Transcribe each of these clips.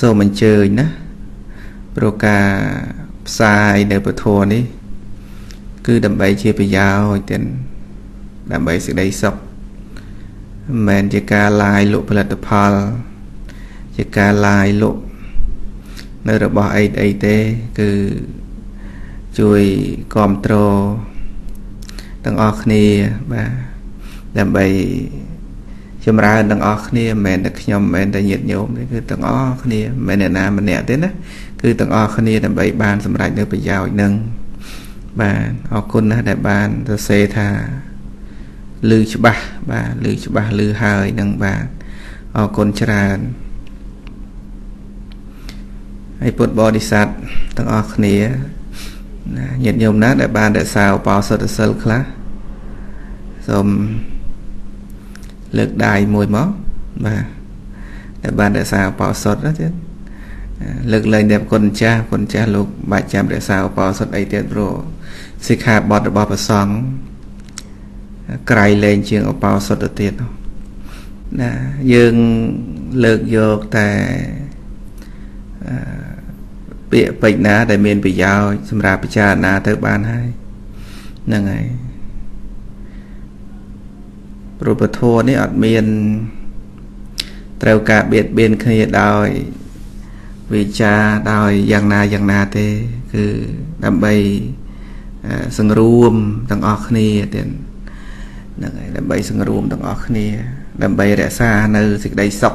សូមអញ្ជើញណាព្រោះការផ្សាយនៅពធនេះ គឺដើម្បីជាប្រយោជន៍ទាំងដើម្បីសេចក្តីសុខមិនមែនជាការឡាយលក់ផលិតផល ជាការឡាយលក់នៅរបស់អីអីទេគឺជួយគ្រប់គ្រងទាំងអស់គ្នាបាទដើម្បី ចម្រើនទាំងអស់គ្នាមិនមែនតែខ្ញុំមិនមែនតែញាតិញោមទេគឺទាំងអស់គ្នាមិនមែនអ្នកណាម្នាក់ទេណាគឺទាំងអស់គ្នាដើម្បីបានសម្រេចនៅប្រយោជន៍នឹងបាទអរគុណណាស់ដែលបានសរសេរថាឮច្បាស់បាទឮច្បាស់ឮហើយនឹងបាទអរគុណច្រើនហើយពុទ្ធបរិស័ទទាំងអស់គ្នាញាតិញោមណាដែលបានរក្សាឧបោសថសិលខ្លះសូម លើកដៃមួយមកបាទដែលបានរក្សាឧបោសថណាទៀតលើកលែងតែគុណចាស់គុណចាស់លោកបាច់ចាំរក្សាឧបោសថអីទៀតព្រោះសិក្ខាបទរបស់ព្រះសង្ឃក្រៃលែងជាងឧបោសថទៅទៀតណាយើងលើកយកតែពាក្យពេចណា ដែលមានប្រយោជន៍សម្រាប់ពិចារណាទៅបានហើយហ្នឹងហើយព្រោះពធនេះអត់មាន ត្រូវការបៀតបៀនគ្នាដោយវិចារដោយយ៉ាងណាយ៉ាងណាទេ គឺដើម្បីសង្រួមទាំងអស់គ្នាទៀតហ្នឹងហើយដើម្បីសង្រួមទាំងអស់គ្នា ដើម្បីរក្សានៅសេចក្តីសុខ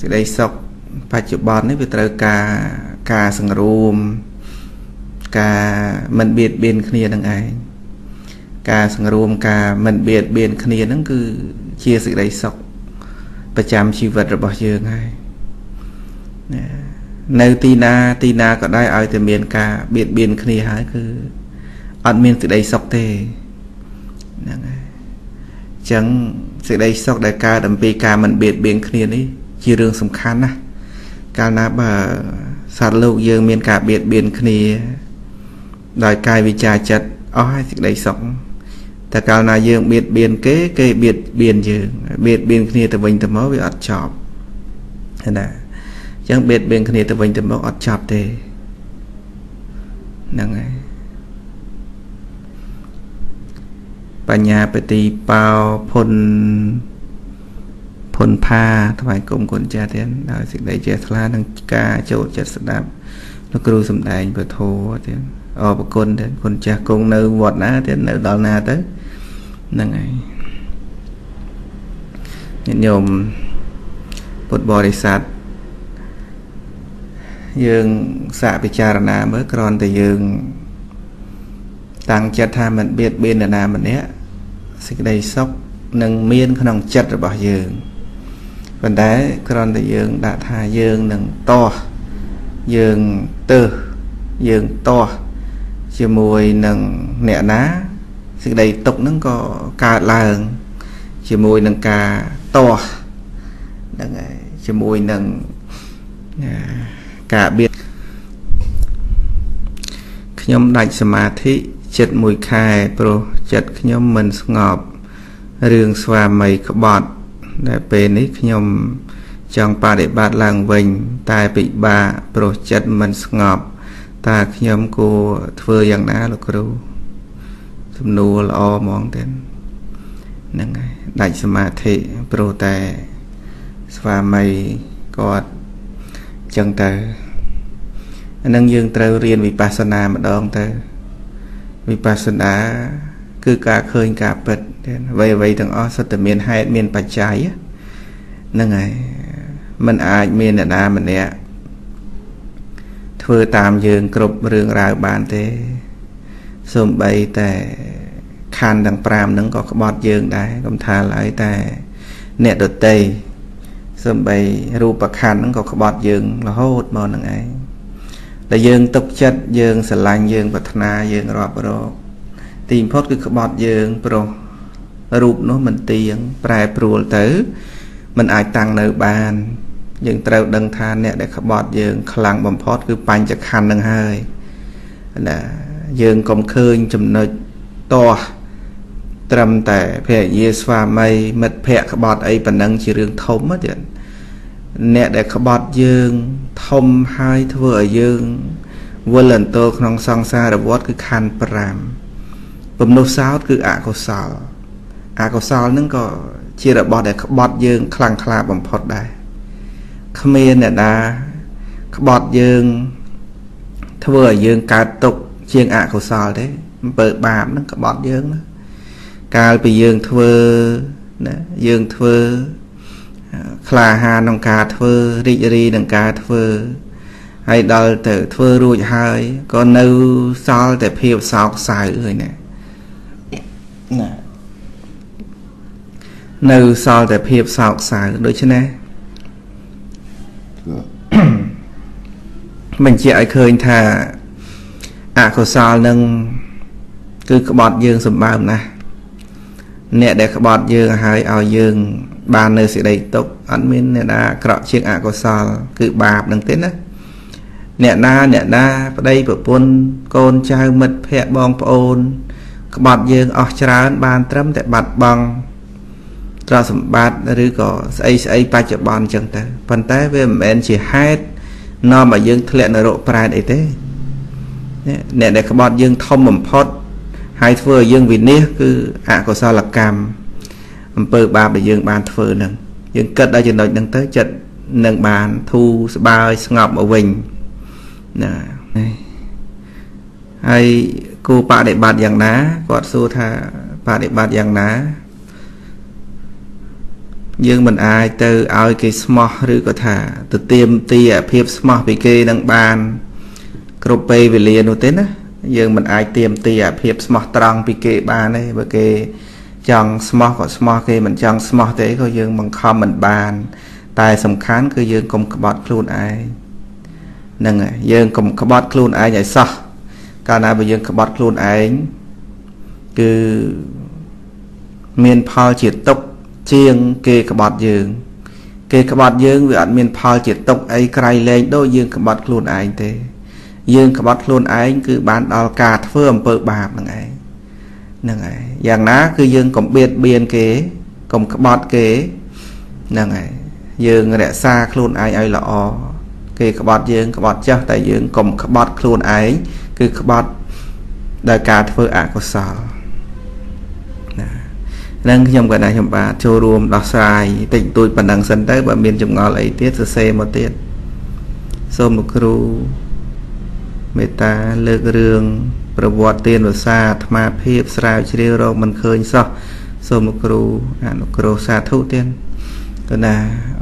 សេចក្តីសុខបច្ចុប្បន្ននេះវាត្រូវការការសង្រួមការមិនបៀតបៀនគ្នានឹងឯង ការសង្រួមការមិនបៀតបៀនគ្នានឹងគឺជាសេចក្តីសុខប្រចាំជីវិតរបស់យើងហើយនៅទីណាទីណាក៏ដោយឲ្យតែមានការបៀតបៀនគ្នាហើយគឺអត់មានសេចក្តីសុខទេហ្នឹងហើយអញ្ចឹងសេចក្តីសុខដែលកើតអំពីការមិនបៀតបៀនគ្នានេះជារឿងសំខាន់ណាស់កាលណាបើសត្វលោកយើងមានការបៀតបៀនគ្នា ដោយកាយវិចារចិត្តអស់ហើយសេចក្តីសុខ តែកាលណាយើងបៀតបៀនគេគេបៀតបៀនយើងបៀតបៀនគ្នាទៅវិញទៅមកវាអត់ចប់ណាអញ្ចឹងបៀតបៀនគ្នាទៅវិញទៅមកអត់ចប់ទេហ្នឹងហើយបញ្ញាបតិបោភុនភុនផាថ្វាយគុំគុណចាស់ទៀតដោយសេចក្តីជ្រះថ្លានិងការចូលចិត្តស្ដាប់លោកគ្រូសំដែងពធទៀតអរគុណទៀតគុណចាស់គង់នៅវត្តណាទៀតនៅដល់ណាទៅ ហ្នឹងហើយញាតិញោមពុទ្ធបរិស័ទយើងសាកពិចារណាមើលគ្រាន់តែយើង តាំងចិត្តថាមិនបៀតបៀននរណាម្នាក់សេចក្តីសុខនឹងមាន ក្នុងចិត្តរបស់យើងប៉ុន្តែគ្រាន់តែយើងដាក់ថាយើងនឹងតោះយើងទៅយើងតោះជាមួយនឹងអ្នកណា សេចក្តីទុកហ្នឹងក៏កើតឡើងជាមួយនឹងការតោះហ្នឹងហើយជាមួយនឹងការបៀតខ្ញុំដាច់សមាធិចិត្តមួយខែព្រោះចិត្តខ្ញុំមិនស្ងប់រឿងស្វាមីក្បត់ដែលពេលនេះខ្ញុំចង់បដិបត្តិឡើងវិញ តែពិបាកព្រោះចិត្តមិនស្ងប់តើខ្ញុំគួរធ្វើយ៉ាងណាលោកគ្រូ សំណួរល្អហ្មងទេហ្នឹងហើយដាច់សមាធិព្រោះតែស្វាមីគាត់ចឹងទៅអានឹងយើងត្រូវរៀនវិបស្សនាម្ដងទៅវិបស្សនាគឺការឃើញការពិតអ្វីអ្វីទាំងអស់សុទ្ធតែមានហេតុមានបច្ច័យហ្នឹងហើយมันអាចមានអ្នកណាម្នាក់ធ្វើតាមយើងគ្រប់រឿងរ៉ាវបានទេ សូម្បីតែខណ្ឌទាំង5ហ្នឹងក៏ក្បត់យើងដែរកុំថាឡើយតែអ្នកដតីសូម្បីរូបខណ្ឌហ្នឹងក៏ក្បត់យើងរហូតមកនឹងឯងដែលយើងទុកចិត្តយើងស្រឡាញ់យើងប្រាថ្នាយើងរាប់រកទីបំផុតគឺក្បត់យើងព្រោះរូបនោះមិនទៀងប្រែប្រួលទៅมันអាចតាំងនៅបានយើងត្រូវដឹងថាអ្នកដែលក្បត់យើងខ្លាំងបំផុតគឺបញ្ចខណ្ឌនឹងហើយណា យើងកុំឃើញចំណុចតោះត្រឹមតែភរិយាស្វាមីមិត្តភ័ក្តិក្បត់អីប៉ុណ្ណឹងជារឿងធំទៀតអ្នកដែលក្បត់យើងធំហើយធ្វើឲ្យយើងវិលអន្ទោក្នុងសង្សារវដ្តគឺខណ្ឌ5ពំនុសោតគឺអកុសលអកុសលនឹងក៏ជារបស់ដែលក្បត់យើងខ្លាំងក្លាបំផុតដែរគ្មានអ្នកណាក្បត់យើងធ្វើឲ្យយើងកើតទុក ជាងអកុសលទេអំពើបាបហ្នឹងក្បត់យើងណាកាលពីយើងធ្វើណាយើងធ្វើក្លាហានក្នុងការធ្វើរីករាយក្នុងការធ្វើហើយដល់ទៅធ្វើរួចហើយក៏នៅសល់តែភាពសោកសៅហើយណាណានៅសល់តែភាពសោកសៅដូច្នេះបញ្ជាក់ឲ្យឃើញថា អកុសលនឹងគឺក្បត់យើងសម្បើមណាស់អ្នកដែលក្បត់យើងហើយឲ្យយើង បាននៅសេចក្តីទុកអត់មានអ្នកណាអាក្រក់ជាងអកុសល គឺបាបនឹងទេណាអ្នកណាអ្នកណាប្តីប្រពន្ធកូនចៅមិត្តភ័ក្តិបងប្អូន ក្បត់យើងអស់ច្រើន បានត្រឹមតែបាត់បង់ទ្រព្យសម្បត្តិឬក៏ស្អីស្អីបច្ចុប្បន្នអញ្ចឹងទៅប៉ុន្តែវាមិនមែនជាហេតុនាំឲ្យយើងធ្លាក់នរកប្រែតអីទេ អ្នកដែលក្បត់យើងធំបំផុតហើយធ្វើឲ្យយើងវិនិច្ឆ័យគឺអកុសលកម្មអំពើបាបដែលយើងបានធ្វើនឹងយើងគិតដល់ចំណុចហ្នឹងទៅចិត្តនឹងបានធូរស្បើយស្ងប់មកវិញណាហើយគូបដិបត្តិយ៉ាងណាគាត់សួរថាបដិបត្តិយ៉ាងណា យើងមិនអាចទៅឲ្យគេស្មោះឬក៏ថា ទៅទៀមទីអាភាពស្មោះពីគេនឹងបាន គ្រប់ពេលវេលានោះទេណាយើងមិនអាចទៀមទីអាភាពស្មោះត្រង់ពីគេបានទេបើគេចង់ស្មោះក៏ស្មោះគេមិនចង់ស្មោះទេក៏យើងបង្ខំមិនបាន តែសំខាន់គឺយើងកុំក្បត់ខ្លួនឯងហ្នឹងហើយយើងកុំក្បត់ខ្លួនឯងឲ្យសោះកាលណាបើយើងក្បត់ខ្លួនឯងគឺមានផលជាទុកជាងគេក្បត់យើង គេក្បត់យើងវាអត់មានផលជាទុកអីក្រៃលែងដូចយើងក្បត់ខ្លួនឯងទេ យើងក្បត់ខ្លួនឯងគឺបានដល់ការធ្វើអំពើបាបហ្នឹងឯងហ្នឹងហើយយ៉ាងណា គឺយើងកុំបៀតបៀនគេកុំក្បត់គេហ្នឹងហើយយើងរក្សាខ្លួនឯងឲ្យល្អគេក្បត់យើងក្បត់ចាស់តែយើងកុំក្បត់ខ្លួនឯងគឺក្បត់ដោយការធ្វើអកុសលណានឹងខ្ញុំក៏ដែរខ្ញុំបាទចូលរួមដោះស្រាយតិចតួចប៉ុណ្ណឹងសិនទៅបើមានចម្ងល់អីទៀតសរសេរមកទៀតសូមលោកគ្រូ មេត្តាលើករឿងប្រវត្តិទានវសាអាត្មាភាពស្រាវជ្រាវរកមិនឃើញសោះសូមលោកគ្រូអនុគ្រោះសាធុទៀតគណា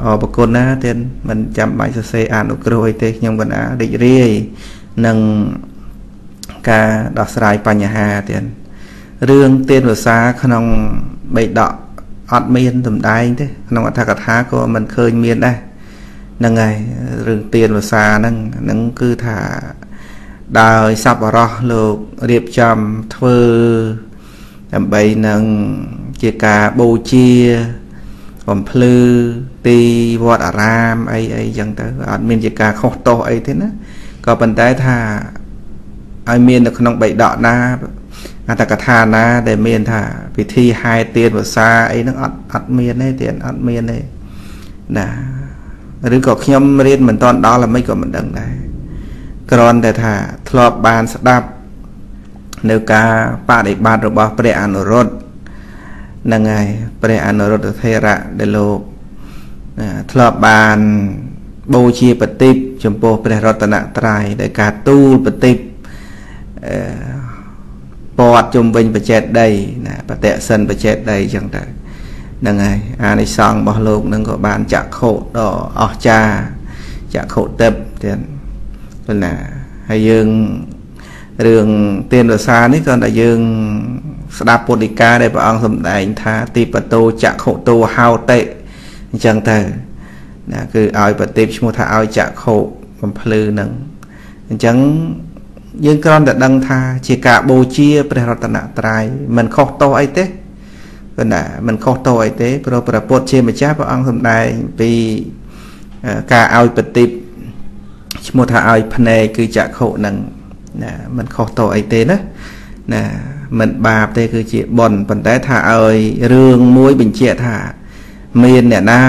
អរប្រគុណណាទៀតមិនចាំបាច់សរសេរអនុគ្រោះអីទេខ្ញុំកណារីករាយនឹងការដោះស្រាយបញ្ហាទៀតរឿងទានវសាក្នុងបេដកអត់មានតម្ដែងទេក្នុងអត្ថកថាក៏មិនឃើញមានដែរហ្នឹងហើយរឿងទានវសាហ្នឹងហ្នឹងគឺថា ដោយសប្បុរសលោករៀបចំធ្វើដើម្បីនឹងជាការបូជាបំភ្លឺទីវត្តអារាមអីអីចឹងទៅអត់មានជាការខុសទោសអីទេណាក៏ប៉ុន្តែថាឲ្យមាននៅក្នុងបៃដកណាអត្តកថាណា ដែលមានថា ពិធីហែទៀនវសាអីហ្នឹងអត់អត់មានទេទៀនអត់មានទេណាឬក៏ខ្ញុំរៀនមិនតាន់ដល់អ្ហ្មិចក៏មិនដឹងដែរ គ្រាន់តែថាធ្លាប់បានស្ដាប់នៅការបដិបត្តិរបស់ព្រះអនុរុទ្ធហ្នឹងហើយព្រះអនុរុទ្ធថេរៈដែលលោកធ្លាប់បានបូជាបតិបចំពោះព្រះរតនត្រ័យដោយការទូលបតិបពាត់ជុំវិញបច្ចេតដីណាបតិសិនបច្ចេតដីអញ្ចឹងទៅហ្នឹងហើយអានិសង្ឃរបស់លោកនឹងក៏បានចក្ខុដ៏អស្ចារ្យចក្ខុទឹកទៀត ប៉ុណ្ណាហើយយើងរឿងទានរសានេះគ្រាន់តែយើង ស្ដាប់ពុទ្ធិកាដែលព្រះអង្គសម្ដែងថាទីបតោចក្ខុតោហោតិអញ្ចឹងទៅណាគឺឲ្យប្រតិបឈ្មោះថាឲ្យចក្ខុបំភ្លឺនឹងអញ្ចឹងយើងគ្រាន់តែដឹងថាជាការបូជាព្រះរតនត្រ័យមិនខុសទោសអីទេប៉ុន្តែមិនខុសទោសអីទេព្រោះព្រះពុទ្ធជាម្ចាស់ព្រះអង្គសម្ដែងពីការឲ្យប្រតិប ឈ្មោះថាឲ្យភ្នែកគឺចក្ខុនឹងណាมันខុសតអីទេណាណាมันបាបទេគឺជា បុណ្យប៉ុន្តែថាឲ្យរឿងមួយបញ្ជាក់ថាមានអ្នកណា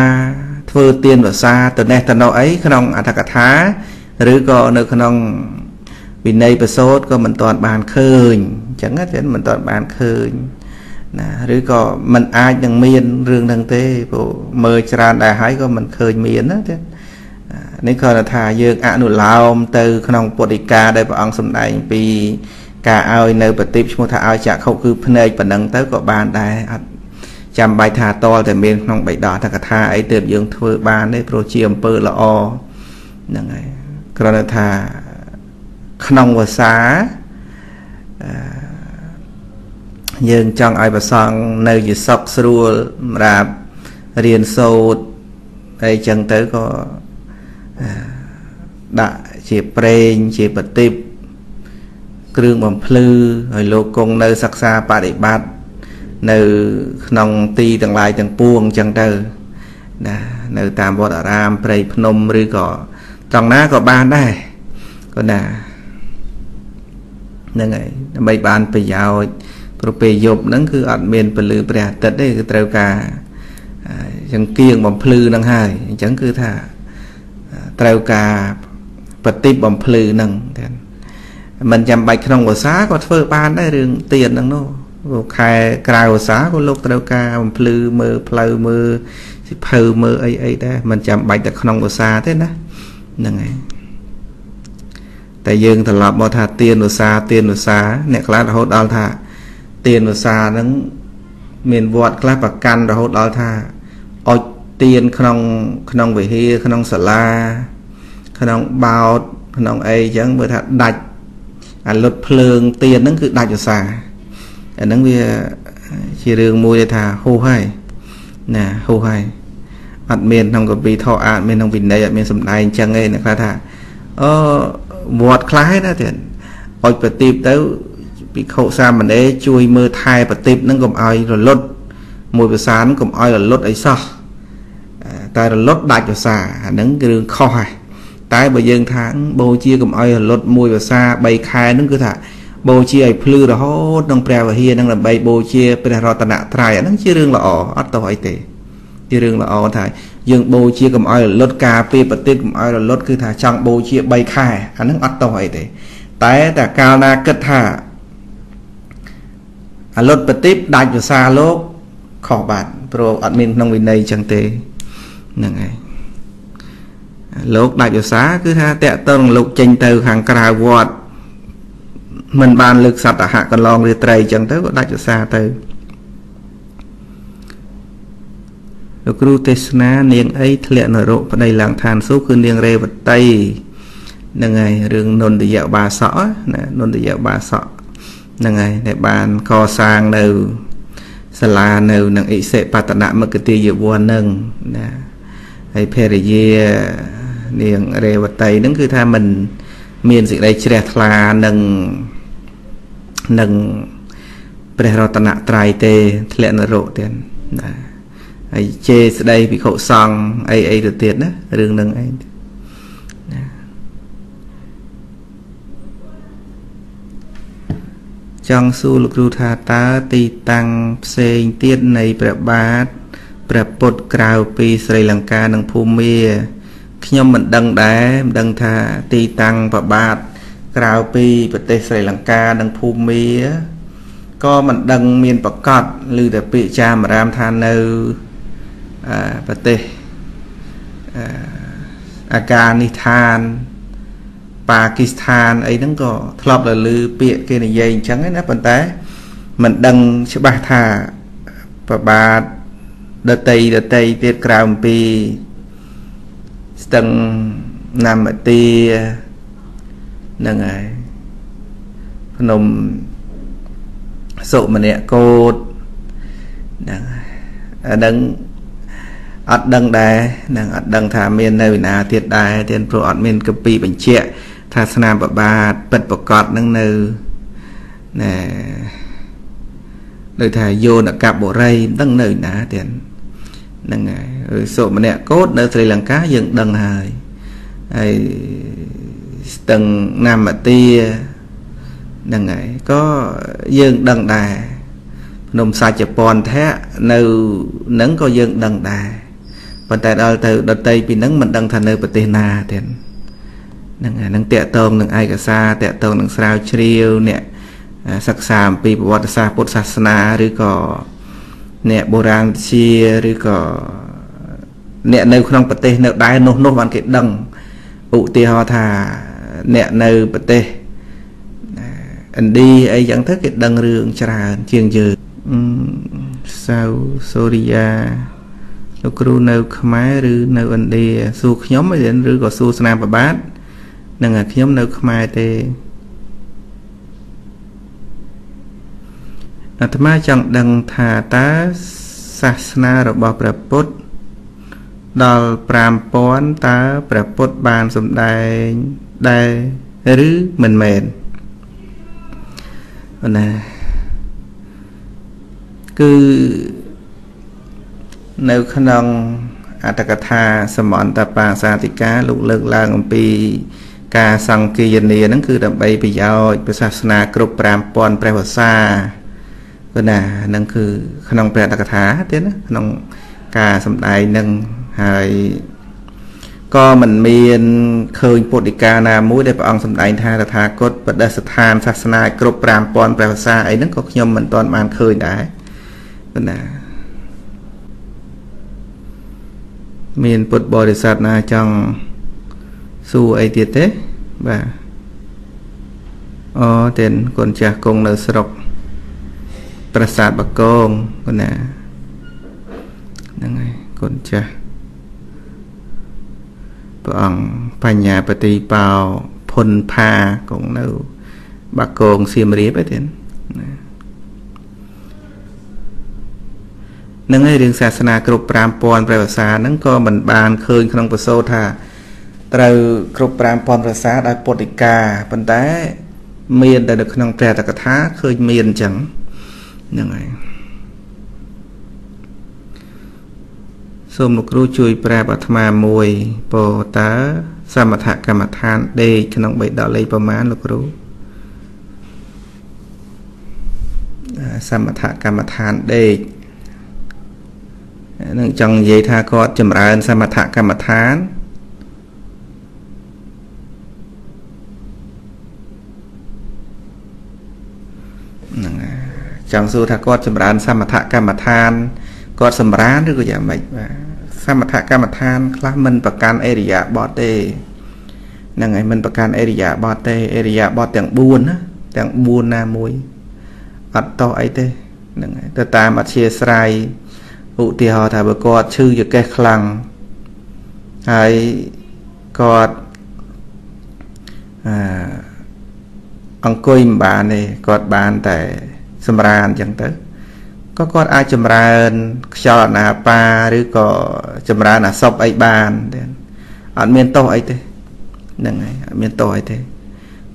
ធ្វើទានវសាទៅនេះទៅនោះអីក្នុងអត្ថកថាឬក៏នៅក្នុងវិន័យប្រសូតក៏មិនទាន់បានឃើញអញ្ចឹងទេមិនទាន់បានឃើញណាឬក៏มันអាចនឹងមានរឿងហ្នឹងទេព្រោះមើលច្រើនដែរហើយក៏មិនឃើញមានណាទេ នេះគាត់ថាយើងអនុឡោមទៅ ក្នុងពុទ្ធិកាដែលព្រះអង្គសម្ដែងពី ការឲ្យនៅប្រតិបឈ្មោះថាឲ្យចក្ខុគឺភ្នែកប៉ុណ្ណឹងទៅក៏បានដែរអត់ចាំបាច់ថាតលតែមានក្នុងបៃដកថាកថាអីទើបយើងធ្វើបានទេព្រោះជាអំពើល្អហ្នឹងហើយគ្រាន់តែថាក្នុងភាសាយើងចង់ឲ្យប្រសងនៅជាសុខស្រួលសម្រាប់រៀនសូត្រអីចឹងទៅក៏ ដាក់ជាប្រេងជាបតិបគ្រឿងបំភ្លឺឲ្យលោកគង់នៅសិក្សាបដិបត្តិនៅក្នុងទីទាំងឡាយទាំងពួងអញ្ចឹងទៅណានៅតាមវត្តអារាមព្រៃភ្នំឬក៏ត្រង់ណាក៏បានដែរក៏ណាហ្នឹងហើយដើម្បីបានប្រយោជន៍ព្រោះពេលយប់ហ្នឹងគឺអត់មានពលឺព្រះអាទិត្យទេគឺត្រូវការចង្គៀងបំភ្លឺហ្នឹងហើយអញ្ចឹងគឺថា ត្រូវការបฏิបបំភ្លឺហ្នឹងតែមិនចាំបាច់ក្នុងភាសាក៏ធ្វើបានដែររឿងទៀនហ្នឹងនោះខែក្រៅភាសាក៏លោកត្រូវការបំភ្លឺមើលផ្លូវមើលសិភៅមើលអីអីដែរមិនចាំបាច់តែក្នុងភាសាទេណាហ្នឹងហើយតែយើងត្រឡប់មកថាទៀនភាសាទៀនភាសាអ្នកខ្លះរហូតដល់ថាទៀនភាសាហ្នឹងមានវត្តខ្លះប្រកាន់រហូតដល់ថាអុច ទៀនក្នុងក្នុងវិហារក្នុងសាលា ក្នុងបោតក្នុងអីចឹងមើលថាដាច់អាលុតភ្លើងទៀនហ្នឹងគឺដាច់ភាសាអាហ្នឹងវាជារឿងមួយដែលថាហូសហើយណាហូសហើយអត់មានក្នុងកពីធអត់មានក្នុងវិន័យអត់មានសម្ដែងចឹងទេអ្នកខ្លះថាអឺវត្តខ្លះណាទៀតអុចប្រទីបទៅភិក្ខុសាមណេរជួយមើលថែប្រទីបហ្នឹងកុំឲ្យរលត់មួយភាសាហ្នឹងកុំឲ្យរលត់អីសោះ តែរលត់ដាច់ភាសាអាហ្នឹងគឺរឿងខុសហើយតែបើយើងថាបូជាកុំឲ្យរលត់មួយភាសា3ខែហ្នឹងគឺថាបូជាឲ្យភ្លឺរហូតក្នុងព្រះវិហារហ្នឹងដើម្បីបូជាព្រះរតនត្រ័យអាហ្នឹងជារឿងល្អអត់ទោះអីទេជារឿងល្អថាយើងបូជាកុំឲ្យរលត់ការពេលប្រតិកុំឲ្យរលត់គឺថាចង់បូជា3ខែអាហ្នឹងអត់ទោះអីទេ តែតែកាលណាគិតថាអលត់ប្រតិបដាច់ភាសាលោកខុសបាត់ព្រោះអត់មានក្នុងវិន័យចឹងទេហ្នឹងហើយលោកដាច់ភាសាគឺថាតកតងលោកចេញទៅខាងក្រៅវត្តមិនបានលើកសត្វអហកន្លងរាត្រីចឹងទៅក៏ដាច់ភាសាទៅលោកគ្រូទេសនានាងអីធ្លាក់នរកប្តីឡើងឋានសួគ៌គឺនាងរេវតីហ្នឹងហើយរឿងនន្តយបាសកណានន្តយបាសកហ្នឹងហើយដែលបានកសាងនៅសាលានៅនឹងអិសិបតនមគតិយវ័នហ្នឹងណា ហើយភរិយានាងរេវតីហ្នឹងគឺថាមិនមានសេចក្តីជ្រះថ្លានឹងនឹងព្រះរតនត្រ័យទេធ្លាក់នរកទៀតណាហើយជេរស្ដីភិក្ខុសង្ឃអីអីទៅទៀតណារឿងហ្នឹងឯងណាចង់សួរលោកគ្រូថាតើទីតាំងផ្សេងទៀតនៃព្រះបាទ ព្រះពុទ្ធក្រៅពីស្រីលង្កានិងភូមាខ្ញុំមិនដឹងដែរមិនដឹងថាទីតាំងប្របាទក្រៅពីប្រទេសស្រីលង្កានិងភូមាក៏មិនដឹងមានប្រកាសឬតែពាក្យចាមរាមថានៅប្រទេសអាកានិដ្ឋានប៉ាគីស្ថានអីហ្នឹងក៏ធ្លាប់តែឮពាក្យគេនិយាយអញ្ចឹងណាប៉ុន្តែមិនដឹងច្បាស់ថាប្របាទ ដតីដតីទៀតក្រៅអំពីស្ទឹងណាមទាហ្នឹងហើយភ្នំសុមនៈកោតហ្នឹងអាហ្នឹងអត់ដឹងដែរនឹងអត់ដឹងថាមាននៅឯណាទៀតដែរទៀតព្រោះអត់មានកពីបញ្ជាក់ថាស្នាមបបាទពិតប្រកបនឹងនៅណែដូចថាយោនកបបុរីមិនដឹងនៅណាទៀត ហ្នឹងហើយសុមនៈកោតនៅស្រីលង្កាយើងដឹងហើយហើយស្ទឹងណាមទាហ្នឹងហើយក៏យើងដឹងដែរភ្នំសាច់ពន្ធៈនៅនឹងក៏យើងដឹងដែរប៉ុន្តែដល់ទៅដតីពីហ្នឹងមិនដឹងថានៅប្រទេសណាទៀតហ្នឹងហ្នឹងតកតងនឹងឯកសារតកតងនឹងស្រាវជ្រាវអ្នកសិក្សាអំពីប្រវត្តិសាស្ត្រពុទ្ធសាសនាឬក៏ អ្នកបុរាណវិទ្យាឬក៏អ្នកនៅក្នុងប្រទេសនៅដែរនោះនោះបានគេដឹងឧទាហរណ៍ថាអ្នកនៅប្រទេសឥណ្ឌាអីចឹងទៅគេដឹងរឿងច្រើនជាងយើងសៅសូរិយាលោកគ្រូនៅខ្មែរឬនៅឥណ្ឌាសួរខ្ញុំឬក៏សួរស្នាប្របាទនឹងខ្ញុំនៅខ្មែរទេ អាត្មាចង់ដឹងថាតើសាសនារបស់ព្រះពុទ្ធដល់5000តើព្រះពុទ្ធបានសម្ដែងដែរឬមិនមែនណាគឺនៅក្នុងអត្តកថាសមន្តបាសាតិកាលោកលើកឡើងអំពីការសង្គាយនាហ្នឹងគឺដើម្បីប្រយោជន៍ព្រះសាសនាគ្រប់5000ព្រះវស្សា គឺណាហ្នឹងគឺក្នុងព្រះអត្តកថាទៀតណាក្នុងការសំដែងនឹងហើយក៏មិនមានឃើញពុទ្ធិកាណាមួយដែលព្រះអង្គសម្ដែងថាតថាគតបដិស្ថានសាសនាគ្រប់5000ព្រះភាសាអីហ្នឹងក៏ខ្ញុំមិនទាន់បានឃើញដែរប៉ុន្តែមានពុទ្ធបរិស័ទណាចង់សួរអីទៀតទេបាទអូទេគុណចាស់គង់នៅស្រុក ប្រាសាទបកងគុណណាហ្នឹងហើយគុណចាស់ព្រះអង្គបញ្ញាបតិបោភុនផាគង់នៅបាគងសៀមរាបឯទៀតណានឹងឯរឿងសាសនាគ្រប់5000ព្រះភាសាហ្នឹងក៏មិនបានឃើញក្នុងប្រសូតថាត្រូវគ្រប់5000ភាសាដោយពុទ្ធិកាប៉ុន្តែ មានតែនៅក្នុងព្រះតកថាឃើញមានអញ្ចឹង ហ្នឹងហើយសូមលោកគ្រូជួយប្រាប់អាត្មាមួយពោតើសមថកម្មដ្ឋានដេកក្នុងបេដកលេខប្រមាណលោកគ្រូសមថកម្មដ្ឋានដេកនឹងចង់និយាយថាគាត់ចម្រើនសមថកម្មដ្ឋានហ្នឹង ចង់សួរថាគាត់ចម្រើន សមថកម្មដ្ឋានគាត់សម្រានឬក៏យ៉ាងម៉េចបាទសមថកម្មដ្ឋាន ខ្លះមិនប្រកាន់អេរិយាបថទេហ្នឹងហើយមិនប្រកាន់អេរិយាបថទេអេរិយាបថទាំង4ណាទាំង4ណាមួយអត់តោះអីទេហ្នឹងហើយទៅតាមអធិស្ស្រ័យឧទាហរណ៍ថាបើគាត់ឈឺចកេះខ្លាំងហើយគាត់អឺអង្គុយមិនបានទេគាត់បានតែ សម្រានអញ្ចឹងទៅក៏គាត់អាចចម្រើនខ្យល់អាណាបាឬក៏ចម្រើនអាសពអីបានទេអត់មានទោសអីទេហ្នឹងហើយអត់មានទោសអីទេ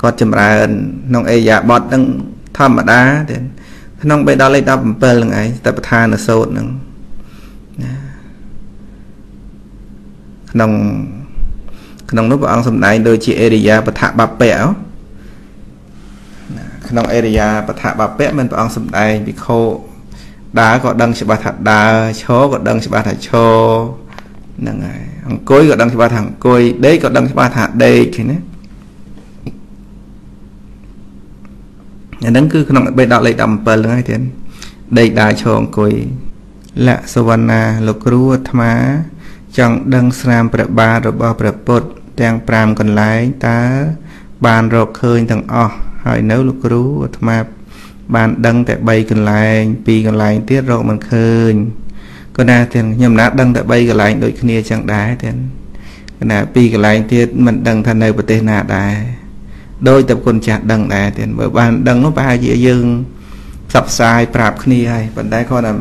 គាត់ចម្រើនក្នុងអេយ៉ាបតហ្នឹងធម្មតាទេក្នុងបេដកលេខ17ហ្នឹងឯងតបឋានសោតហ្នឹងណាក្នុងក្នុងនោះព្រះអង្គសម្ដែងដូចជាអេរិយាបថបពៈ ក្នុងអេរិយាបថបពៈមិនព្រះអង្គសម្ដែងវិខោដើរក៏ដឹងច្បាស់ថាដើរឈរក៏ដឹងច្បាស់ថាឈរហ្នឹងហើយអង្គុយក៏ដឹងច្បាស់ថាអង្គុយដេកក៏ដឹងច្បាស់ថាដេកឃើញណាអាហ្នឹងគឺក្នុងបេដកលេខ17ហ្នឹងហើយទៀតដេកដើរឈរអង្គុយលក្ខសវណ្ណាលោកគ្រូអាត្មា ចង់ដឹងស្នាមព្រះបាទរបស់ព្រះពុទ្ធទាំង5កន្លែងតើបានរកឃើញទាំងអស់ ហើយនៅលោកគ្រូអាត្មាបានដឹងតែ3កន្លែង2កន្លែងទៀតរកមិនឃើញក៏ណាទាំងខ្ញុំណាដឹងតែ3កន្លែងដូចគ្នាចឹងដែរទាំងកណា2កន្លែងទៀតមិនដឹងថានៅប្រទេសណាដែរដោយតែគុណចាស់ដឹងដែរទាំងបើបានដឹងនោះប្រហែលជាយើងផ្សព្វផ្សាយប្រាប់គ្នាហើយប៉ុន្តែគាត់ថា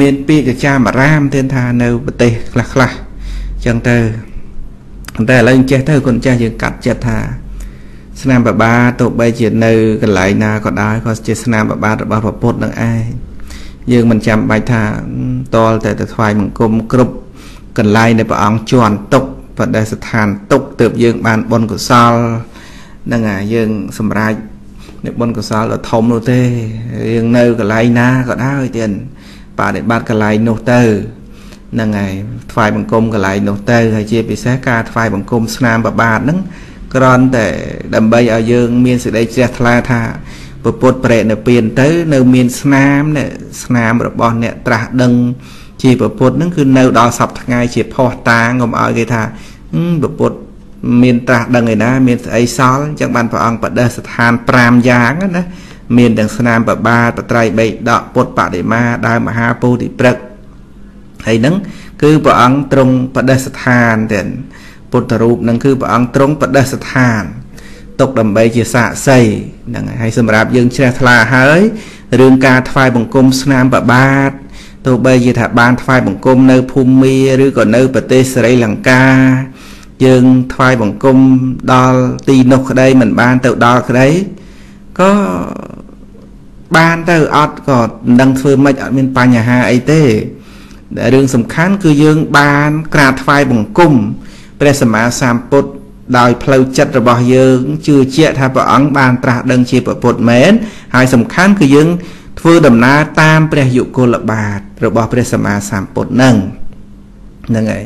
មានពាក្យកចាមរាមទៀតថានៅប្រទេសខ្លះខ្លះចឹងទៅប៉ុន្តែឥឡូវចេះទៅគុណចាស់យើងកាត់ចិត្តថា ស្នាមបបាទោះបីជានៅកន្លែងណាក៏ដោយក៏ជាស្នាមបបារបស់ព្រះពុទ្ធនឹងឯងយើងមិនចាំបាច់ថាតលតែទៅថ្វាយបង្គំគ្រប់កន្លែងដែលព្រះអង្គជន់ទុកបដិស្ថានទុកទើបយើងបានបុណ្យកុសលនឹងអាយើងសម្រេចនៅបុណ្យកុសលដ៏ធំនោះទេយើងនៅកន្លែងណាក៏ដោយទៀតបដិបត្តិកន្លែងនោះទៅហ្នឹងហើយថ្វាយបង្គំកន្លែងនោះទៅហើយជាពិសេសការថ្វាយបង្គំស្នាមប្របាទហ្នឹង គ្រាន់តែដើម្បីឲ្យយើងមានសេចក្តីជ្រះថ្លាថាពពុទ្ធប្រេណពៀនទៅ នៅមានស្នាមនេះស្នាមរបស់អ្នកត្រាស់ដឹង ជាពពុទ្ធហ្នឹងគឺនៅដល់សពថ្ងៃជាផោះតាងកុំឲ្យគេថាពពុទ្ធមានត្រាស់ដឹងឯណា មានស្អីសល់អញ្ចឹងបានព្រះអង្គបដិស្ថាន5យ៉ាងណាមានទាំងស្នាមប្របាទបត្រៃបេដកពុទ្ធបដិមាដើមមហាពោធិព្រឹកហើយហ្នឹងគឺព្រះអង្គទ្រង់បដិស្ថានទាំង ពុទ្ធរូបហ្នឹងគឺព្រះអង្គទ្រង់បដិស្ថានទុកដើម្បីជាសាក្សីហ្នឹងហើយសម្រាប់យើងជ្រះថ្លាហើយរឿងការថ្វាយបង្គំស្នាមប្របាទទោះបីជាថាបានថ្វាយបង្គំនៅភូមាឬក៏នៅប្រទេសសេរីលង្កាយើងថ្វាយបង្គំដល់ទីនោះក្តីមិនបានទៅដល់ក្តីក៏បានទៅអត់ក៏មិនដឹងធ្វើម៉េចអត់មានបញ្ហាអីទេរឿងសំខាន់គឺយើងបានក្រាបថ្វាយបង្គំ ព្រះសម្មាសម្ពុទ្ធដោយផ្លូវចិត្តរបស់យើងជឿជាក់ថាព្រះអង្គបានត្រាស់ដឹងជាពុទ្ធមែនហើយសំខាន់គឺយើងធ្វើដំណើរតាមព្រះយុគលបាតរបស់ព្រះសម្មាសម្ពុទ្ធនឹងហ្នឹងហើយ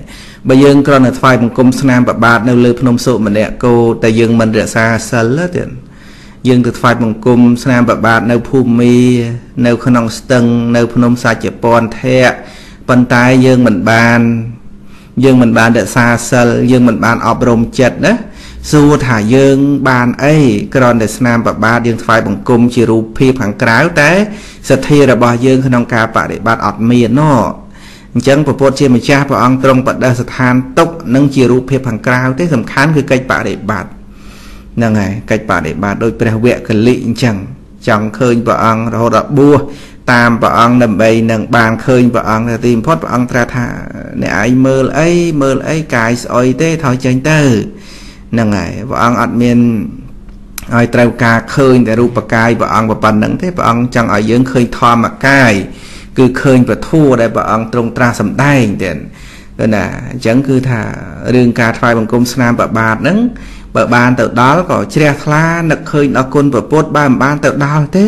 បើយើងគ្រាន់តែថ្វាយបង្គំស្នាមប្របាទនៅលើភ្នំសុមនៈគោតែយើងមិនរក្សាសិលទៀតយើងទៅថ្វាយបង្គំស្នាមប្របាទនៅភូមិនៅក្នុងស្ទឹងនៅភ្នំសាច់ពន្ធធៈប៉ុន្តែយើងមិនបាន យើងមិនបានរក្សាសិលយើងមិនបានអប់រំចិត្តណាសួរថាយើងបានអីគ្រាន់តែស្នាមប្របាទយើងថ្វាយបង្គំជារូបភាពខាងក្រៅតែសទ្ធារបស់យើងក្នុងការបដិបត្តិអត់មានណោះអញ្ចឹងពពុទ្ធជាម្ចាស់ព្រះអង្គទ្រង់បដិស្ថានទុកនឹងជារូបភាពខាងក្រៅទេសំខាន់គឺកិច្ចបដិបត្តិហ្នឹងហើយកិច្ចបដិបត្តិដោយព្រះវគ្គលិអញ្ចឹងចង់ឃើញព្រះអង្គរហូតដល់បួស តាមព្រះអង្គដើម្បីនឹងបានឃើញព្រះអង្គទីបំផុតព្រះអង្គត្រាស់ថាអ្នកឯងមើលអីមើលអីកាយស្អុយទេថយចេញទៅហ្នឹងហើយព្រះអង្គអត់មានឲ្យត្រូវការឃើញតែរូបកាយព្រះអង្គប៉ុណ្្នឹងទេព្រះអង្គចង់ឲ្យយើងឃើញធម្មកាយគឺឃើញពធัวដែលព្រះអង្គទ្រង់ត្រាស់សម្ដែងទៀតណាអញ្ចឹងគឺថារឿងការថ្វាយបង្គំស្នាមប្របាទហ្នឹងបើបានទៅដល់ក៏ជ្រះថ្លានឹកឃើញដល់គុណព្រះពុទ្ធបើមិនបានទៅដល់ទេ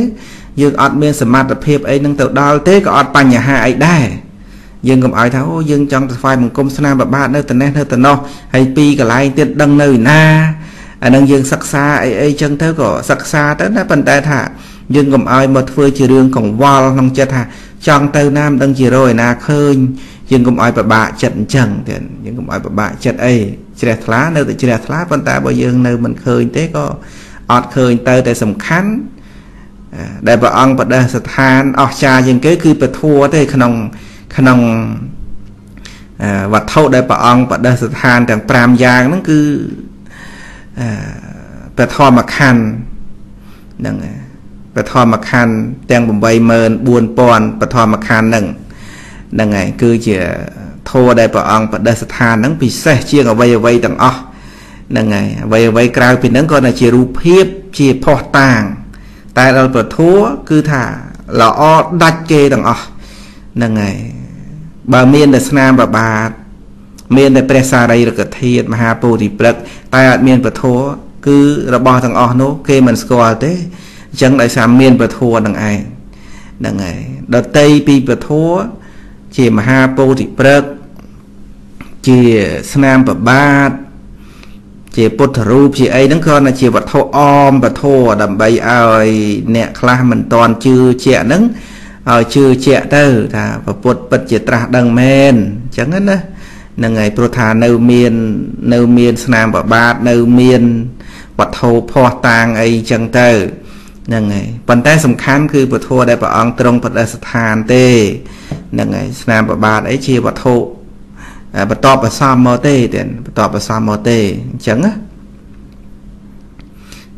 យើងអត់មានសមត្ថភាពអីនឹងទៅដល់ទេក៏អត់បញ្ហាអីដែរយើងកុំឲ្យថាអូយើងចង់ទៅថ្វាយបង្គំស្នាមប្របាទនៅត្នេះនៅត្នោះហើយពីកន្លែងទៀតដឹងនៅណាអានឹងយើងសិក្សាអីអីចឹងទៅក៏សិក្សាទៅណាប៉ុន្តែថាយើងកុំឲ្យមកធ្វើជារឿងកង្វល់ក្នុងចិត្តថាចង់ទៅណាមិនដឹងជារយណាឃើញយើងកុំឲ្យពិបាកចិត្តអញ្ចឹងទៀតយើងកុំឲ្យពិបាកចិត្តអីជ្រះថ្លានៅតែជ្រះថ្លាប៉ុន្តែបើយើងនៅមិនឃើញទេក៏អត់ឃើញទៅតែសំខាន់ ដែលព្រះអង្គបដិស្ថានអស្ចារ្យជាងគេគឺពធัวទេក្នុងក្នុងវត្ថុដែលព្រះអង្គបដិស្ថានទាំង5យ៉ាងហ្នឹងគឺពធមខណ្ឌហ្នឹងពធមខណ្ឌទាំង84000ពធមខណ្ឌហ្នឹងហ្នឹងហើយគឺជាធម៌ដែលព្រះអង្គបដិស្ថានហ្នឹងពិសេសជាងអ្វីអ្វីទាំងអស់ហ្នឹងហើយអ្វីអ្វីក្រៅពីហ្នឹងក៏តែជារូបភាពជាផុសតាង តែដល់ប្រធัวគឺថាល្អដាច់គេទាំងអស់ហ្នឹងហើយបើមានតែស្នាមប្របាទមានតែព្រះសារីរកធាតុមហាពោធិព្រឹកតែអត់មានពធัวគឺរបស់ទាំងអស់នោះគេមិនស្គាល់ទេអញ្ចឹងដោយសារមានពធัวនឹងឯងហ្នឹងហើយដតីពីពធัวជាមហាពោធិព្រឹកជាស្នាមប្របាទ ជាពុទ្ធរូបជាអីហ្នឹងគ្រាន់តែជាវត្ថុអមពធដើម្បីឲ្យអ្នកខ្លះមិនតន់ជឿជាក់ហ្នឹងឲ្យជឿជាក់ទៅថាពុទ្ធពិតជាត្រាស់ដឹងមែនអញ្ចឹងណាហ្នឹងហើយព្រោះថានៅមាននៅមានស្នាមប្របាទនៅមានវត្ថុភ័ស្តុតាងអីអញ្ចឹងទៅហ្នឹងហើយប៉ុន្តែសំខាន់គឺពធដែលព្រះអង្គទ្រង់បដិស្ថានទេហ្នឹងហើយស្នាមប្របាទអីជាវត្ថុ បន្តបសំមកទេទៀតបន្តបសំមកទេអញ្ចឹងណា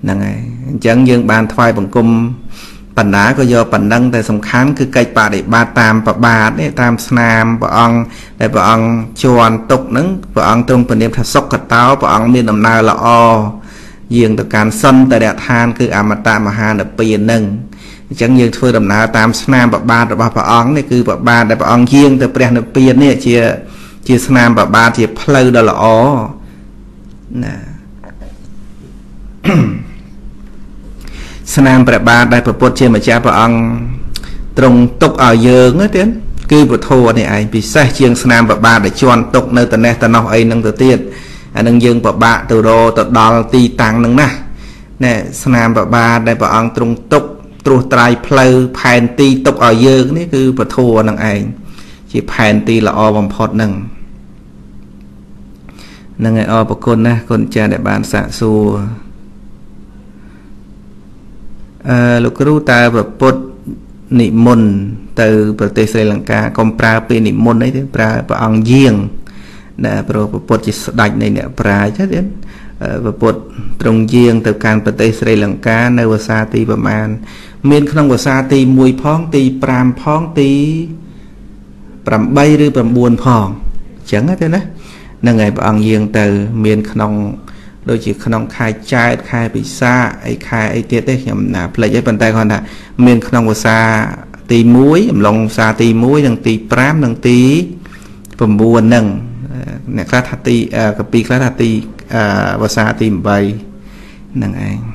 ហ្នឹងហើយអញ្ចឹងយើងបានថ្វាយបង្គំបណ្ណាក៏យកបណ្ដឹងតែសំខាន់គឺកិច្ចបដិបត្តិតាមប្របាទនេះតាមស្នាមព្រះអង្គដែលព្រះអង្គជន់ទុកហ្នឹងព្រះអង្គទ្រង់ពនាមថាសុខតោព្រះអង្គមានដំណើរល្អយាងទៅកាន់សន្តរឋាន គឺអមតៈមហានិព្វាននឹងអញ្ចឹងយើងធ្វើដំណើរតាមស្នាមប្របាទរបស់ព្រះអង្គនេះគឺប្របាទដែលព្រះអង្គយាងទៅព្រះនិព្វាននេះជា ជាស្នាមប្របាទជាផ្លូវដ៏ល្អណាស្នាមព្រះបាទដែលព្រះពុទ្ធជាម្ចាស់ព្រះអង្គទ្រង់ទុកឲ្យយើងទេគឺពធនេះឯងពិសេសជាងស្នាមប្របាទដែលជន់ទុកនៅត្នេះត្នោះអីនឹងទៅទៀតអានឹងយើងប្របាក់ទៅរទៅដល់ទីតាំងនឹងណាណែស្នាមប្របាទដែលព្រះអង្គទ្រង់ទុកត្រួសត្រាយផ្លូវផែនទីទុកឲ្យយើងនេះគឺពធនឹងឯងជាផែនទីល្អបំផុតនឹង នឹងឯអរគុណណាគុណចាស់ដែលបានសាកសួរអឺលោកគ្រូតើប្រពុតនិមន្តទៅប្រទេសស្រីលង្កាកុំប្រើពាក្យនិមន្តអីទេប្រើព្រះអង្គយាងណាព្រោះពុទ្ធជាស្ដេចនៃអ្នកប្រាជ្ញទេពុទ្ធទ្រង់យាង ទៅកាន់ប្រទេសស្រីលង្កានៅវសាទីប្រមាណមានក្នុងវសាទី1ផងទី5ផងទី8ឬ9ផងអញ្ចឹងទេណាហ្នឹងហើយព្រះអង្គយាងទៅមានក្នុងដូចជាក្នុងខែចែកខែពិសាអីខែអីទៀតទេខ្ញុំណាផ្លេចអីប៉ុន្តែគាត់ថាមានក្នុងវសាទី1អំឡុងវសាទី1និងទី5និងទី9ហ្នឹងអ្នកខ្លះថាទីកពីខ្លះថាទីវសាទី8ហ្នឹងឯង